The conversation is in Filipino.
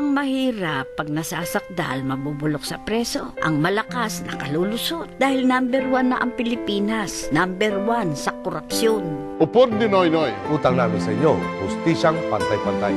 Ang mahirap pag nasasakdal, mabubulok sa preso. Ang malakas, nakalulusot. Dahil number one na ang Pilipinas. Number one sa korupsyon. Upod ni Noy Noy. Utang namin sa inyo, hustisyang pantay-pantay.